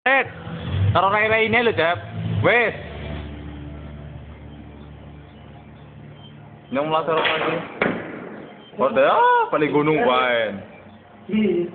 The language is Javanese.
Set. Karo rai-rai ini lo, Jeb. Wes. Nyong lah sorok lagi. Orde ah, paling gunung wae. Hmm.